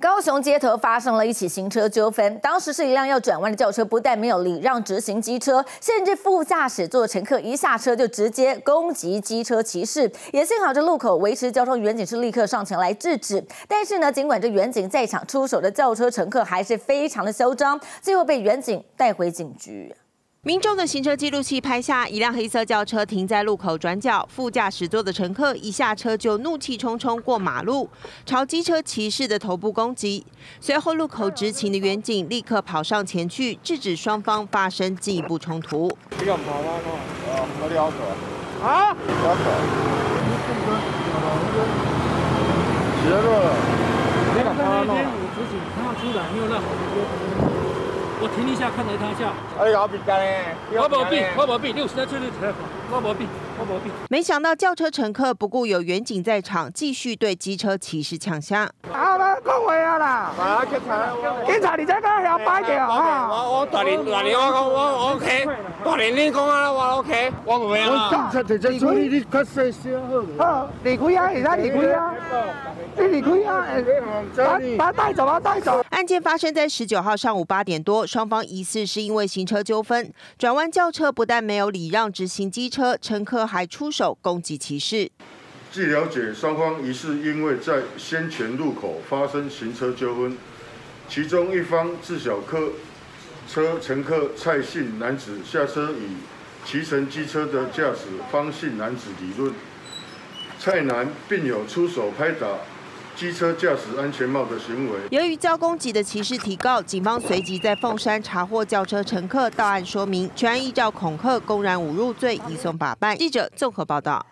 高雄街头发生了一起行车纠纷，当时是一辆要转弯的轿车，不但没有礼让直行机车，甚至副驾驶座乘客一下车就直接攻击机车骑士。也幸好这路口维持交通远警是立刻上前来制止，但是呢，尽管这远警在场出手的轿车乘客还是非常的嚣张，最后被远警带回警局。民众的行车记录器拍下一辆黑色轿车停在路口转角，副驾驶座的乘客一下车就怒气冲冲过马路，朝机车骑士的头部攻击。随后路口执勤的远警立刻跑上前去制止双方发生进一步冲突。啊！我停一下，看了他一下。哎呀，别干嘞！我毛病，我毛病，六十在这里才我我。没想到轿车乘客不顾有远警在场，继续对机车骑士抢下。啊，我讲话啊啦！啊，警察，警察，你摆的啊！我我大连大连我讲我我 OK，大连你讲啊，我 OK，我唔会啊。我警察直接处理你较细声好。好，离开啊，而家离开啊，你离开啊，把把带走，把带走。案件发生在十九号上午八点多。双方疑似是因为行车纠纷，转弯轿车不但没有礼让直行机车，车乘客还出手攻击骑士。据了解，双方疑似因为在先前路口发生行车纠纷，其中一方自小客车乘客蔡姓男子下车与骑乘机车的驾驶方姓男子理论，蔡男并有出手拍打。机车驾驶安全帽的行为。由于交工级的歧视提告，警方随即在凤山查获轿车乘客到案说明，全案依照恐吓、公然侮辱罪移送法办。记者综合报道。